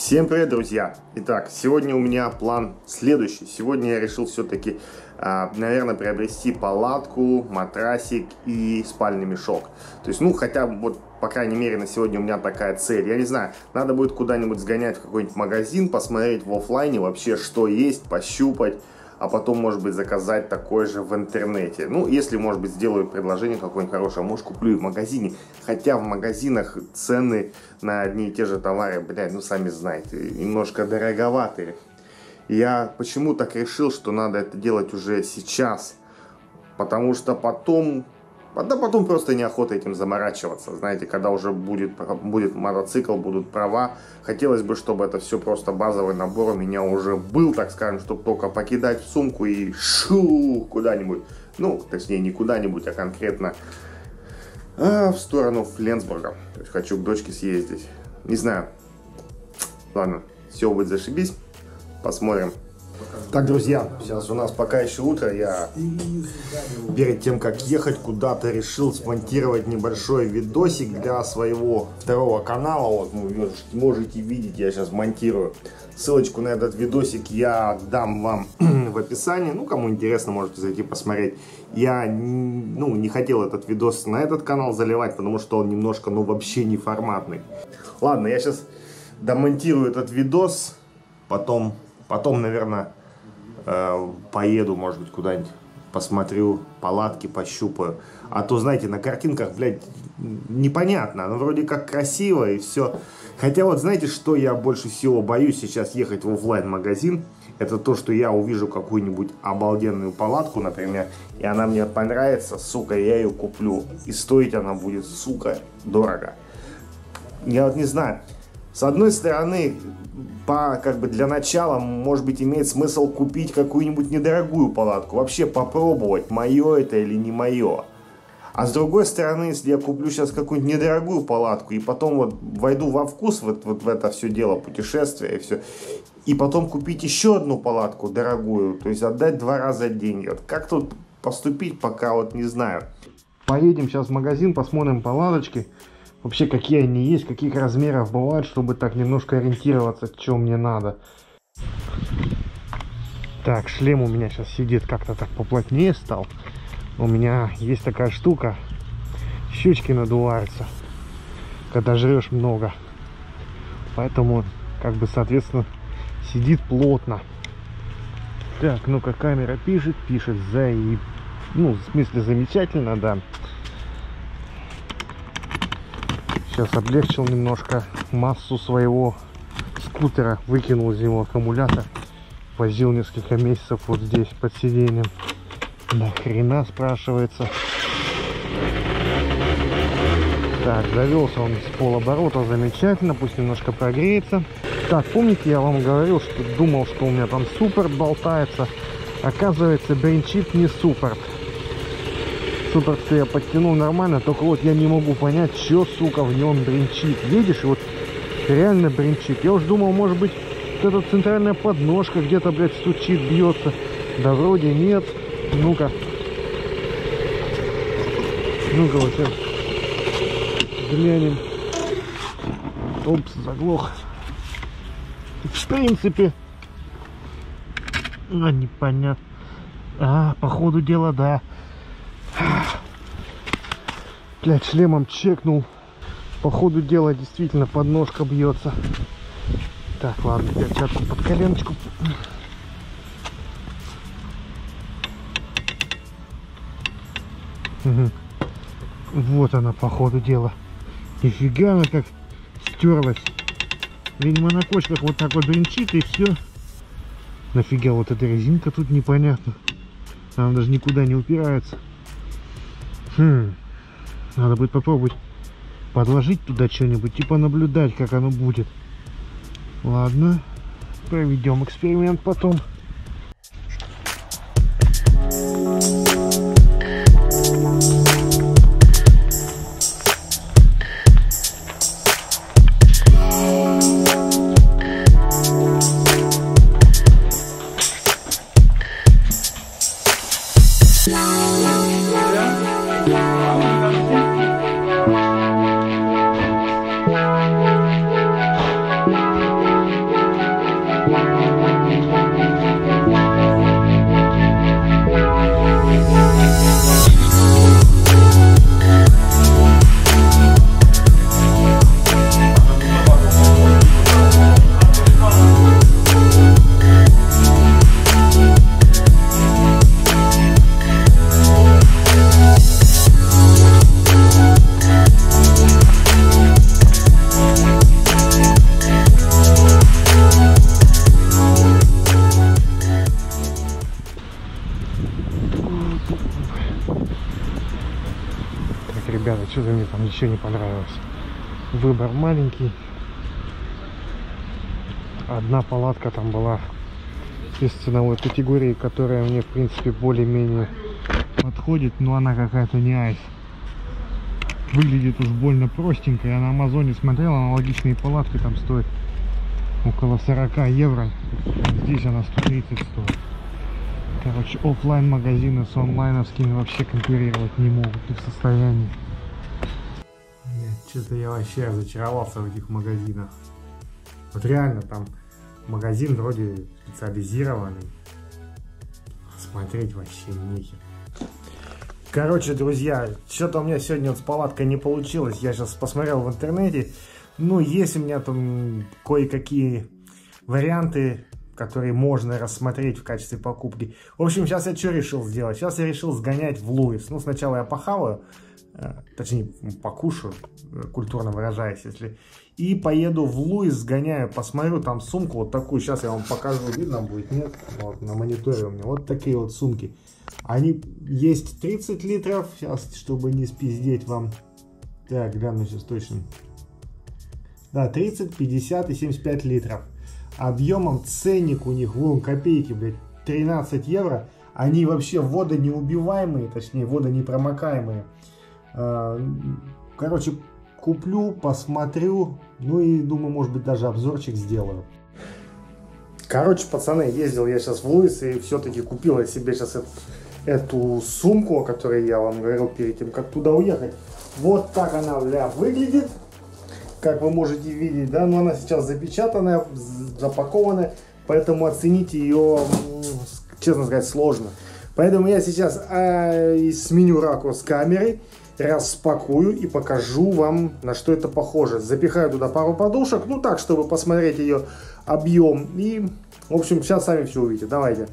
Всем привет, друзья! Итак, сегодня у меня план следующий. Сегодня я решил все-таки, а, наверное, приобрести палатку, матрасик и спальный мешок. То есть, ну, хотя вот, по крайней мере, на сегодня у меня такая цель. Я не знаю, надо будет куда-нибудь сгонять в какой-нибудь магазин, посмотреть в офлайне вообще, что есть, пощупать а потом, может быть, заказать такой же в интернете. Ну, если, может быть, сделаю предложение какое-нибудь хорошее, может, куплю и в магазине. Хотя в магазинах цены на одни и те же товары, блядь, ну, сами знаете, немножко дороговатые. Я почему так решил, что надо это делать уже сейчас? Потому что потом а да потом просто неохота этим заморачиваться. Знаете, когда уже будет, будет мотоцикл, будут права. Хотелось бы, чтобы это все просто базовый набор у меня уже был, так скажем, чтобы только покидать в сумку и шу куда-нибудь. Ну, точнее, не куда-нибудь, а конкретно а, в сторону Фленсбурга. То есть хочу к дочке съездить. Не знаю. Ладно, все будет зашибись. Посмотрим. Так, друзья, сейчас у нас пока еще утро, я перед тем, как ехать куда-то, решил смонтировать небольшой видосик для своего второго канала. Вот вы можете видеть, я сейчас монтирую. Ссылочку на этот видосик я дам вам в описании. Ну, кому интересно, можете зайти посмотреть. Я ну, не хотел этот видос на этот канал заливать, потому что он немножко, ну, вообще не форматный. Ладно, я сейчас домонтирую этот видос, потом Потом, наверное, э, поеду, может быть, куда-нибудь посмотрю, палатки пощупаю. А то, знаете, на картинках, блядь, непонятно. Ну, вроде как красиво и все. Хотя вот, знаете, что я больше всего боюсь сейчас ехать в офлайн магазин Это то, что я увижу какую-нибудь обалденную палатку, например, и она мне понравится, сука, я ее куплю. И стоить она будет, сука, дорого. Я вот не знаю. С одной стороны, по, как бы для начала, может быть, имеет смысл купить какую-нибудь недорогую палатку. Вообще попробовать, мое это или не мое. А с другой стороны, если я куплю сейчас какую-нибудь недорогую палатку и потом вот войду во вкус вот, вот в это все дело, путешествие и все, и потом купить еще одну палатку дорогую, то есть отдать два раза деньги. Вот как тут поступить, пока вот не знаю. Поедем сейчас в магазин, посмотрим палаточки вообще какие они есть, каких размеров бывают, чтобы так немножко ориентироваться, что мне надо. Так, шлем у меня сейчас сидит как-то так поплотнее стал. У меня есть такая штука, щечки надуваются, когда жрешь много. Поэтому, как бы, соответственно, сидит плотно. Так, ну-ка, камера пишет, пишет, за и... Ну, в смысле, замечательно, да. Сейчас облегчил немножко массу своего скутера. Выкинул из него аккумулятор. Возил несколько месяцев вот здесь под сиденьем. Да хрена спрашивается. Так, завелся он с полоборота замечательно. Пусть немножко прогреется. Так, помните, я вам говорил, что думал, что у меня там супер болтается. Оказывается, бринчит не супер супер я подтянул нормально, только вот я не могу понять, что, сука, в нем бренчит. Видишь, вот реально бренчит. Я уж думал, может быть, вот эта центральная подножка где-то, блядь, стучит, бьется. Да вроде нет. Ну-ка. Ну-ка, вот сейчас глянем. Опс, заглох. В принципе, ну, непонятно. А, по ходу дела, да. Блять, шлемом чекнул. По ходу дела действительно подножка бьется. Так, ладно, перчатку под коленочку. Угу. Вот она по ходу дела. Нифига она как стерлась. Видимо на кочках вот так вот бренчит и все. Нафига вот эта резинка тут непонятно. Она даже никуда не упирается. Хм. Надо будет попробовать подложить туда что-нибудь типа наблюдать, как оно будет. Ладно, проведем эксперимент потом. Bye. Ничего не понравилось. Выбор маленький. Одна палатка там была из ценовой категории, которая мне, в принципе, более-менее подходит, но она какая-то не айс. Выглядит уж больно простенько. Я на Амазоне смотрел, аналогичные палатки там стоят около 40 евро. Здесь она 130 стоит. Короче, офлайн магазины с онлайновскими вообще конкурировать не могут, не в состоянии. Что-то я вообще разочаровался в этих магазинах. Вот реально там магазин вроде специализированный. Смотреть вообще нехер. Короче, друзья, что-то у меня сегодня вот с палаткой не получилось. Я сейчас посмотрел в интернете. Ну, есть у меня там кое-какие варианты, которые можно рассмотреть в качестве покупки. В общем, сейчас я что решил сделать? Сейчас я решил сгонять в Луис. Ну, сначала я похаваю, э, точнее, покушаю, э, культурно выражаясь, если. И поеду в Луис, сгоняю, посмотрю там сумку вот такую. Сейчас я вам покажу, видно будет, нет? Вот на мониторе у меня вот такие вот сумки. Они есть 30 литров, сейчас, чтобы не спиздеть вам. Так, гляну сейчас точно. Да, 30, 50 и 75 литров. Объемом ценник у них, вон, копейки, блядь, 13 евро. Они вообще водонеубиваемые, точнее, водонепромокаемые. А, короче, куплю, посмотрю, ну и думаю, может быть, даже обзорчик сделаю. Короче, пацаны, ездил я сейчас в Луис и все-таки купил я себе сейчас эту, эту сумку, о которой я вам говорил перед тем, как туда уехать. Вот так она, бля, выглядит, как вы можете видеть, да, но она сейчас запечатанная, запакованная, поэтому оценить ее, честно сказать, сложно. Поэтому я сейчас а, сменю ракурс камеры, распакую и покажу вам, на что это похоже. Запихаю туда пару подушек, ну так, чтобы посмотреть ее объем. И, в общем, сейчас сами все увидите. Давайте.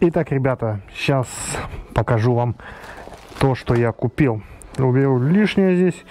Итак, ребята, сейчас покажу вам то, что я купил. Уберу лишнее здесь.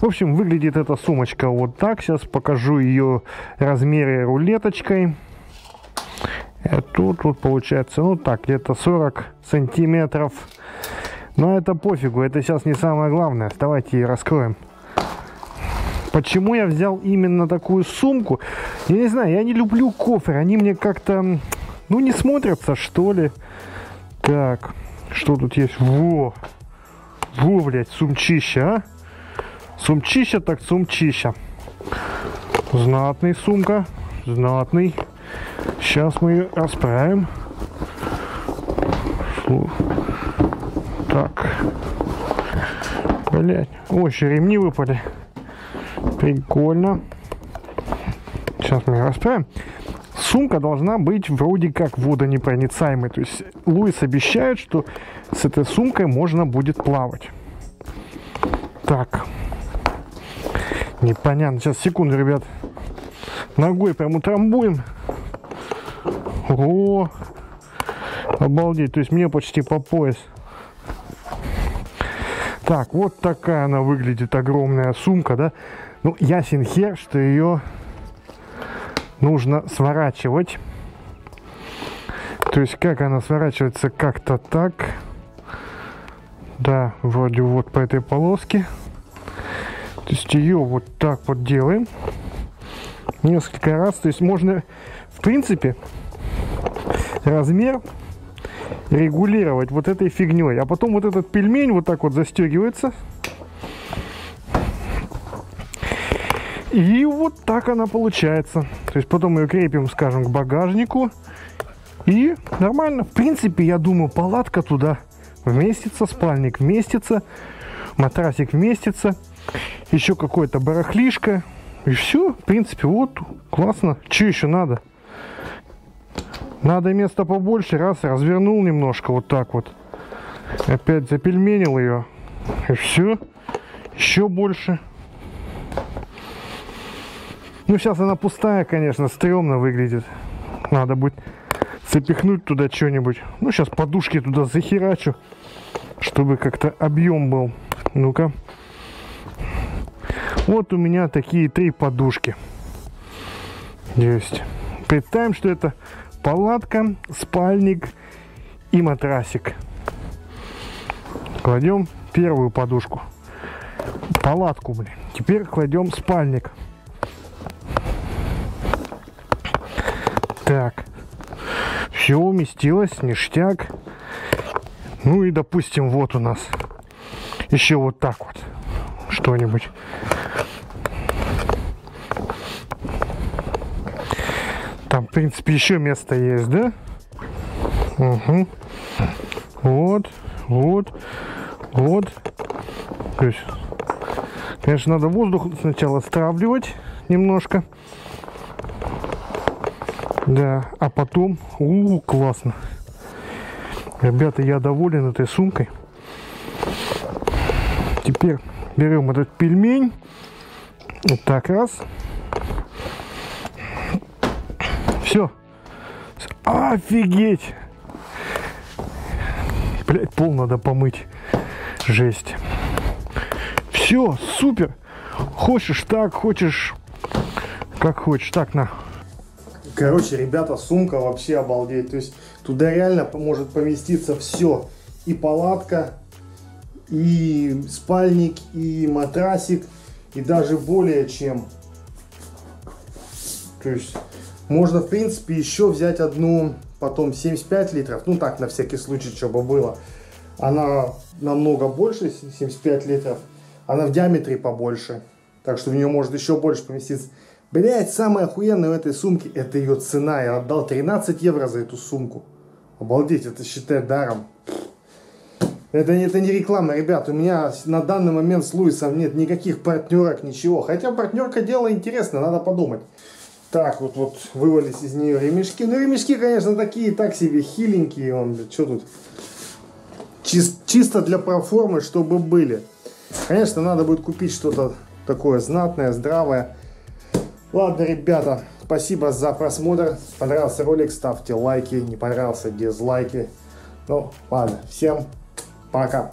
В общем, выглядит эта сумочка вот так. Сейчас покажу ее размеры рулеточкой. И тут вот получается, ну так, где-то 40 сантиметров. Но это пофигу, это сейчас не самое главное. Давайте ее раскроем. Почему я взял именно такую сумку? Я не знаю, я не люблю кофры. Они мне как-то, ну, не смотрятся, что ли. Так, что тут есть? Во! Во, блядь, сумчища, а? Сумчища так сумчища. Знатный сумка, знатный. Сейчас мы ее расправим. Так. Блять. Ой, еще ремни выпали. Прикольно. Сейчас мы ее расправим. Сумка должна быть вроде как водонепроницаемой. То есть Луис обещает, что с этой сумкой можно будет плавать. Так. Непонятно. Сейчас, секунду, ребят. Ногой прям утрамбуем. О, обалдеть, то есть мне почти по пояс. Так, вот такая она выглядит, огромная сумка, да. Ну, ясен хер, что ее нужно сворачивать. То есть, как она сворачивается, как-то так. Да, вроде вот по этой полоске. То есть, ее вот так вот делаем. Несколько раз. То есть, можно, в принципе, размер регулировать вот этой фигней. А потом вот этот пельмень вот так вот застегивается. И вот так она получается. То есть потом ее крепим, скажем, к багажнику. И нормально. В принципе, я думаю, палатка туда вместится, спальник вместится, матрасик вместится, еще какое-то барахлишко. И все, в принципе, вот, классно. Что еще надо? Надо место побольше. Раз, развернул немножко вот так вот. Опять запельменил ее. И все. Еще больше. Ну, сейчас она пустая, конечно, стрёмно выглядит. Надо будет запихнуть туда что-нибудь. Ну, сейчас подушки туда захерачу, чтобы как-то объем был. Ну-ка. Вот у меня такие три подушки. Есть. Представим, что это палатка, спальник и матрасик. Кладем первую подушку. Палатку, блин. Теперь кладем спальник. Так. Все уместилось, ништяк. Ну и, допустим, вот у нас еще вот так вот что-нибудь. Там, в принципе, еще место есть, да? Угу. Вот, вот, вот. То есть, конечно, надо воздух сначала стравливать немножко. Да, а потом, у, классно. Ребята, я доволен этой сумкой. Теперь берем этот пельмень. Вот так раз. Все. Офигеть! Блять, пол надо помыть. Жесть. Все, супер. Хочешь так, хочешь как хочешь. Так, на. Короче, ребята, сумка вообще обалдеть. То есть туда реально может поместиться все. И палатка, и спальник, и матрасик, и даже более чем. То есть можно, в принципе, еще взять одну, потом 75 литров. Ну так, на всякий случай, чтобы было. Она намного больше, 75 литров. Она в диаметре побольше. Так что в нее может еще больше поместиться. Блять, самое охуенное в этой сумке, это ее цена. Я отдал 13 евро за эту сумку. Обалдеть, это считай даром. Это, это не реклама, ребят. У меня на данный момент с Луисом нет никаких партнерок, ничего. Хотя партнерка дело интересно, надо подумать. Так, вот, вот вывались из нее ремешки. Ну, ремешки, конечно, такие, так себе хиленькие. Он, что тут? Чис, чисто для проформы, чтобы были. Конечно, надо будет купить что-то такое знатное, здравое. Ладно, ребята, спасибо за просмотр. Понравился ролик, ставьте лайки. Не понравился, дизлайки. Ну, ладно, всем пока.